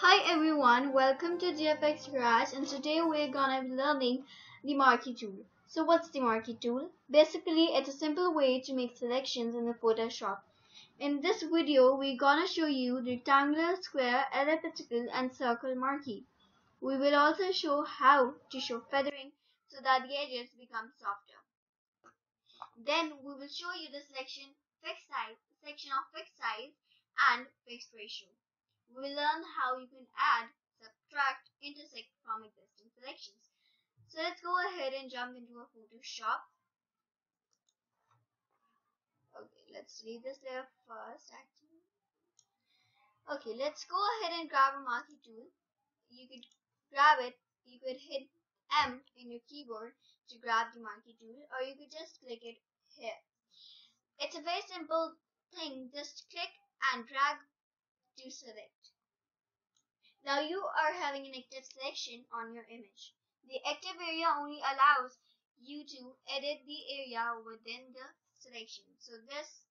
Hi everyone, welcome to GFX Garage and today we're gonna be learning the marquee tool. So what's the marquee tool? Basically it's a simple way to make selections in the Photoshop. In this video we're gonna show you the rectangular, square, elliptical and circle marquee. We will also show how to show feathering so that the edges become softer. Then we will show you the selection fixed size, section of fixed size and fixed ratio we learn how you can add, subtract, intersect from existing selections. So let's go ahead and jump into a Photoshop. Okay, let's delete this layer first actually. Okay, let's go ahead and grab a marquee tool. You could grab it, you could hit M in your keyboard to grab the marquee tool or you could just click it here. It's a very simple thing, just click and drag to select. Now you are having an active selection on your image. The active area only allows you to edit the area within the selection. So this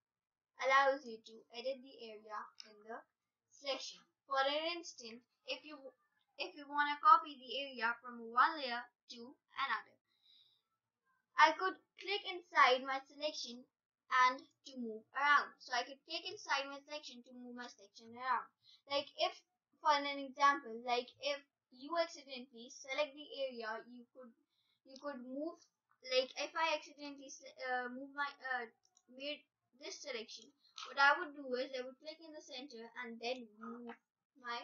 allows you to edit the area in the selection. For an instance, if you if you want to copy the area from one layer to another, I could click inside my selection and to move around. So I could click inside my selection to move my selection around. Like if, for an example, like if you accidentally select the area, you could you could move. Like if I accidentally uh, move my uh, made this selection, what I would do is I would click in the center and then move my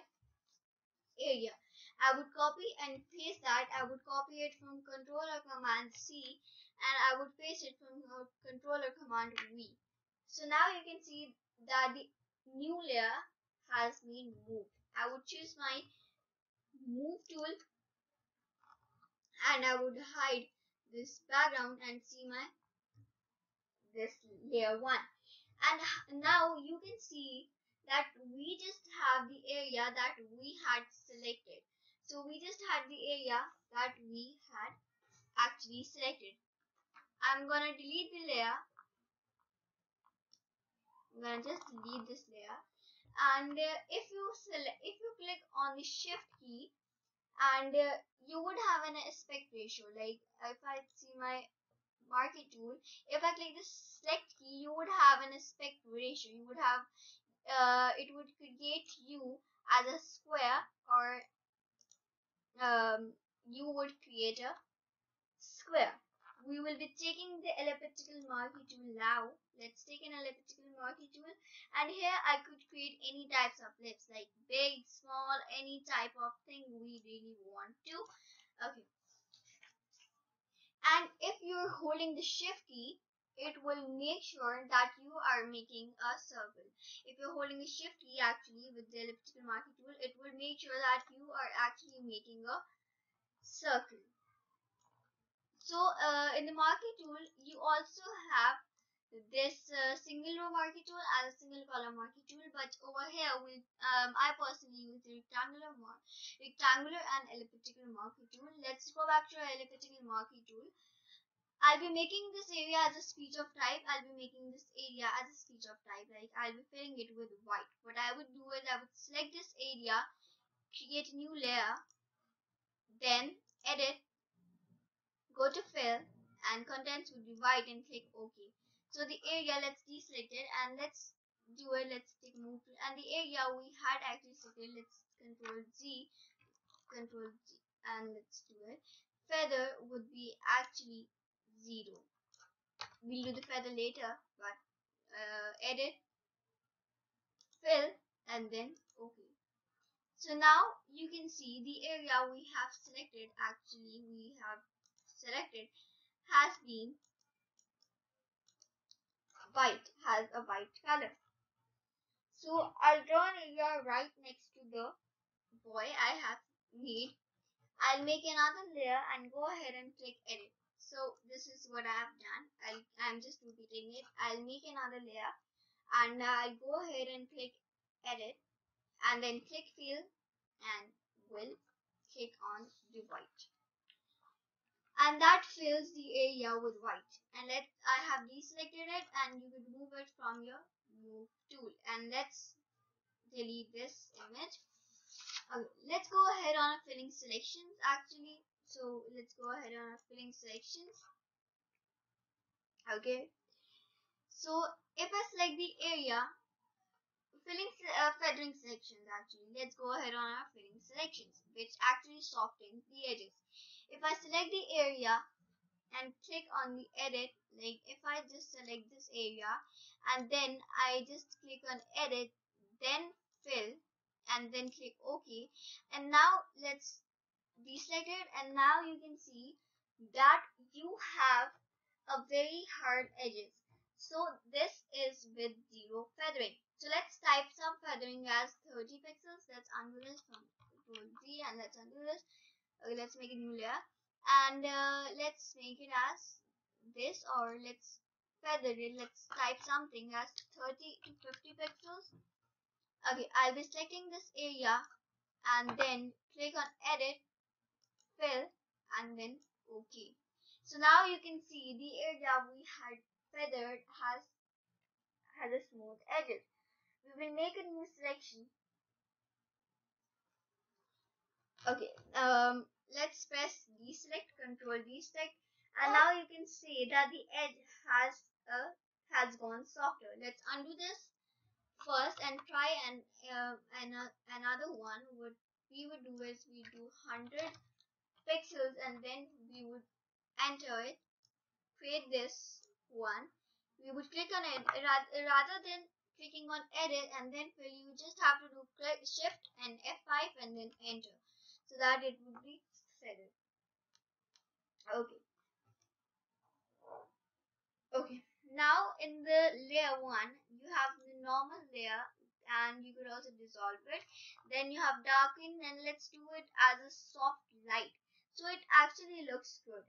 area. I would copy and paste that. I would copy it from Control or Command C and I would paste it from uh, controller command V. So now you can see that the new layer has been moved. I would choose my move tool and I would hide this background and see my this layer 1 and now you can see that we just have the area that we had selected so we just had the area that we had actually selected I'm gonna delete the layer. I'm gonna just delete this layer. And uh, if you select, if you click on the shift key, and uh, you would have an aspect ratio. Like if I see my marquee tool, if I click the select key, you would have an aspect ratio. You would have, uh, it would create you as a square or um, you would create a square we will be taking the elliptical marquee tool now. Let's take an elliptical marquee tool and here I could create any types of lips like big, small, any type of thing we really want to. Okay. And if you're holding the shift key, it will make sure that you are making a circle. If you're holding the shift key actually with the elliptical marquee tool, it will make sure that you are actually making a circle. So uh, in the marquee tool, you also have this uh, single row marquee tool and a single column marquee tool. But over here, we um, I personally use the rectangular mark, rectangular and elliptical marquee tool. Let's go back to our elliptical marquee tool. I'll be making this area as a speech of type. I'll be making this area as a speech of type. Like I'll be filling it with white. What I would do is I would select this area, create a new layer, then edit Go to fill and contents would be white and click OK. So the area let's deselect it and let's do it. Let's take move tool and the area we had actually selected. Let's control Z, control Z and let's do it. Feather would be actually zero. We'll do the feather later, but uh, edit, fill and then OK. So now you can see the area we have selected actually we have selected has been white, has a white color. So I'll draw an area right next to the boy I have made. I'll make another layer and go ahead and click edit. So this is what I have done. I'll, I'm just repeating it. I'll make another layer and I'll go ahead and click edit and then click fill and will click on the white and that fills the area with white and let I have deselected it and you could move it from your move tool and let's delete this image okay let's go ahead on filling selections actually. So let's go ahead on our filling selections. Okay. So if I select the area, filling uh, feathering selections actually. Let's go ahead on our filling selections, which actually softens the edges. If I select the area and click on the edit, like if I just select this area and then I just click on edit, then fill and then click OK. And now let's deselect it and now you can see that you have a very hard edges. So this is with zero feathering. So let's type some feathering as 30 pixels. Let's undo this from Z and let's undo this. Okay, let's make a new layer and uh, let's make it as this or let's feather it. Let's type something as 30 to 50 pixels. Okay, I'll be selecting this area and then click on edit, fill and then OK. So now you can see the area we had feathered has has a smooth edges. We will make a new selection. Okay, um, let's press deselect, control deselect, and now you can see that the edge has a has gone softer. Let's undo this first and try and uh, an, another one. What we would do is we do 100 pixels and then we would enter it, create this one. We would click on it rather than clicking on edit and then you just have to do click shift and F5 and then enter so that it would be settled. Okay. Okay. Now in the layer 1 you have the normal layer and you could also dissolve it. Then you have darken and let's do it as a soft light. So it actually looks good.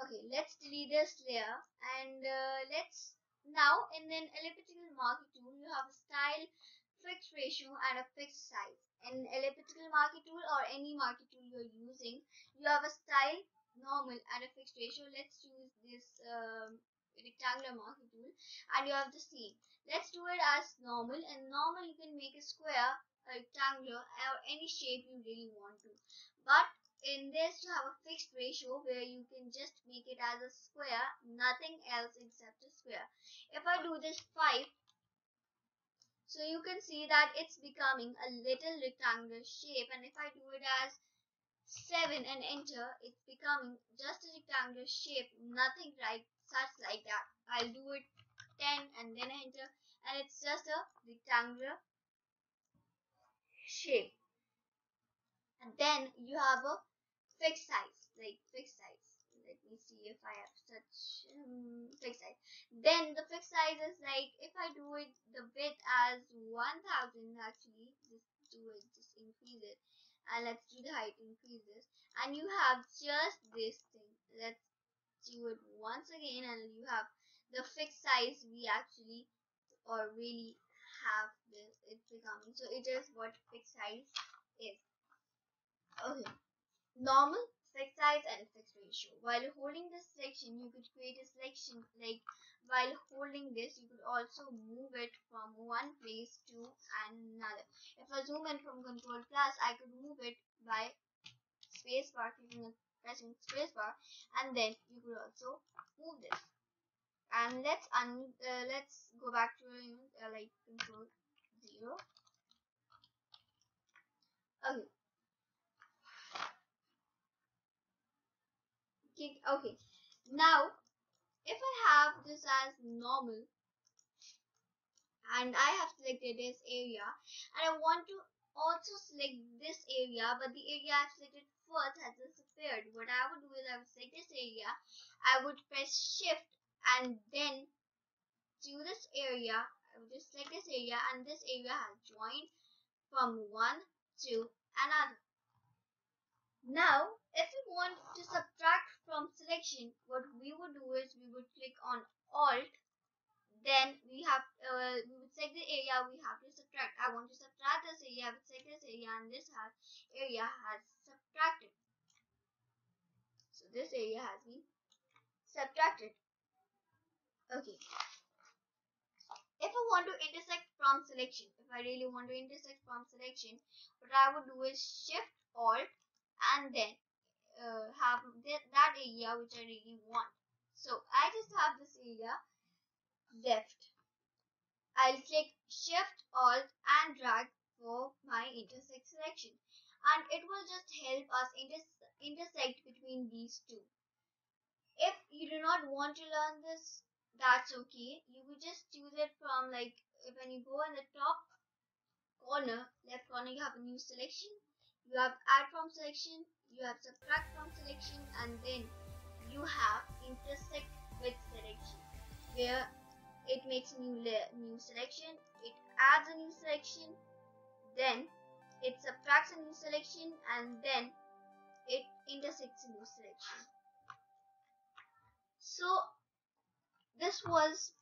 Okay, let's delete this layer and uh, let's now in an elliptical marquee tool you have a style, fixed ratio and a fixed size. In elliptical marquee tool or any marquee tool you're using, you have a style, normal and a fixed ratio. Let's choose this um, rectangular marquee tool and you have the same. Let's do it as normal and normal you can make a square, a rectangular or any shape you really want to. But in this you have a fixed ratio where you can just make it as a square nothing else except a square. If I do this 5 so you can see that it's becoming a little rectangular shape. And if I do it as 7 and enter it's becoming just a rectangular shape nothing like such like that. I'll do it 10 and then enter and it's just a rectangular shape. And then you have a fixed size, like fixed size. Let me see if I have such um, size. Then the fixed size is like if I do it the width as 1000 actually, just do it, just increase it. And let's do the height, increase this. And you have just this thing. Let's do it once again and you have the fixed size we actually or really have this it's becoming so it is what fixed size is okay normal, size and fixed ratio. While holding this selection, you could create a selection like while holding this, you could also move it from one place to another. If I zoom in from control plus, I could move it by spacebar, clicking pressing spacebar, and then you could also move this. And let's un uh, let's go back to uh, like control zero. Okay, okay. Now if I have this as normal and I have selected this area and I want to also select this area but the area I've selected first has disappeared. What I would do is I would select this area I would press shift and then to this area I would just select this area and this area has joined from one to another now, if we want to subtract from selection, what we would do is we would click on Alt. Then we have uh, we would select the area we have to subtract. I want to subtract this area. I would select this area, and this has, area has subtracted. So this area has been subtracted. Okay. if I want to intersect from selection, if I really want to intersect from selection, what I would do is shift alt and then uh, have th that area which I really want. So I just have this area left. I'll click shift alt and drag for my intersect selection and it will just help us inter intersect between these two. If you do not want to learn this, that's okay. You could just choose it from like when you go in the top corner, left corner, you have a new selection. You have add from selection, you have subtract from selection, and then you have intersect with selection, where it makes a new new selection, it adds a new selection, then it subtracts a new selection, and then it intersects a new selection. So this was